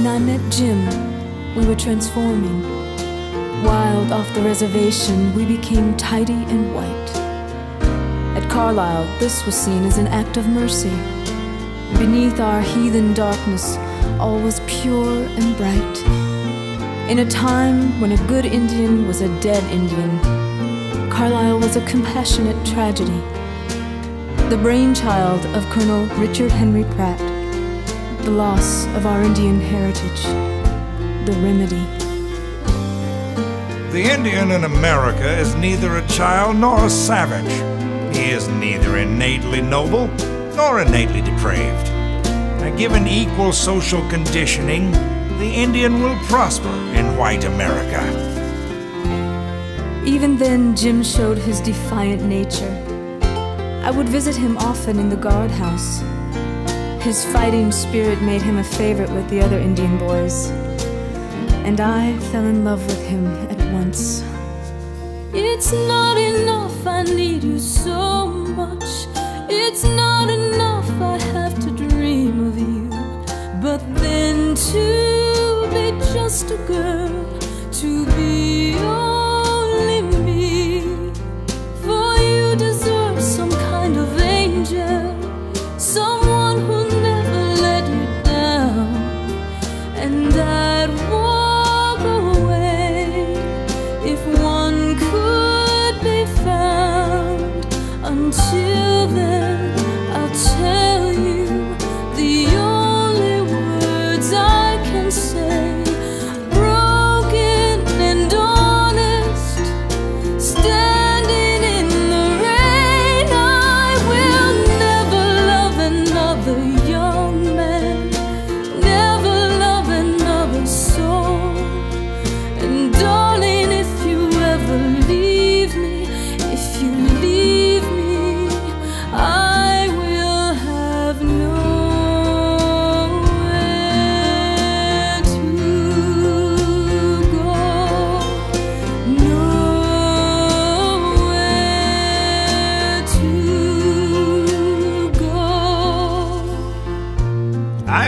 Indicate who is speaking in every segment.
Speaker 1: met Jim, we were transforming. Wild off the reservation, we became tidy and white. At Carlisle, this was seen as an act of mercy. Beneath our heathen darkness, all was pure and bright. In a time when a good Indian was a dead Indian, Carlisle was a compassionate tragedy. The brainchild of Colonel Richard Henry Pratt, the loss of our Indian heritage, the remedy.
Speaker 2: The Indian in America is neither a child nor a savage. He is neither innately noble nor innately depraved. Now, given equal social conditioning, the Indian will prosper in white America.
Speaker 1: Even then, Jim showed his defiant nature. I would visit him often in the guardhouse. His fighting spirit made him a favorite with the other Indian boys. And I fell in love with him at once.
Speaker 3: It's not enough, I need you so much. It's not enough, I have to dream of you. But then to be just a girl, to be Until then,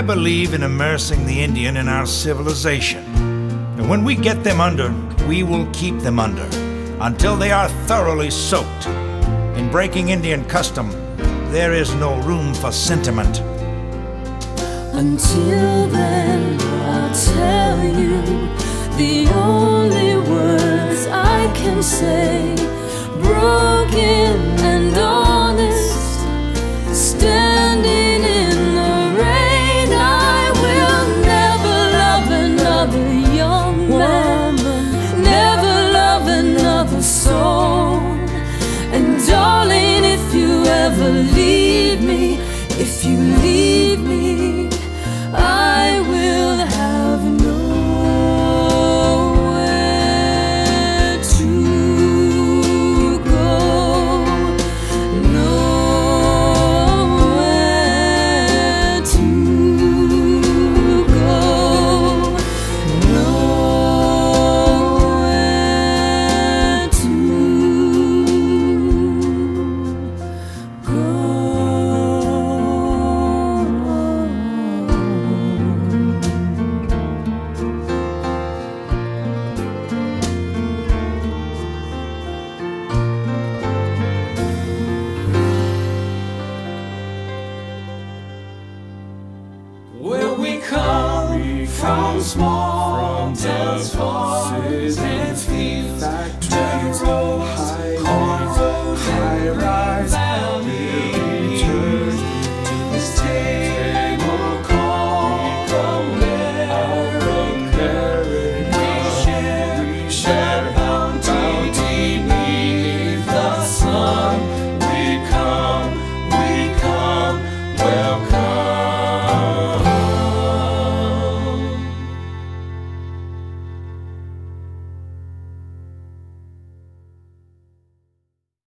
Speaker 3: I
Speaker 2: believe in immersing the Indian in our civilization. And when we get them under, we will keep them under until they are thoroughly soaked. In breaking Indian custom, there is no room for sentiment.
Speaker 3: Until then, I'll tell you the only words I can say. Broken ever From and farms and fields, to
Speaker 4: roads, high rise.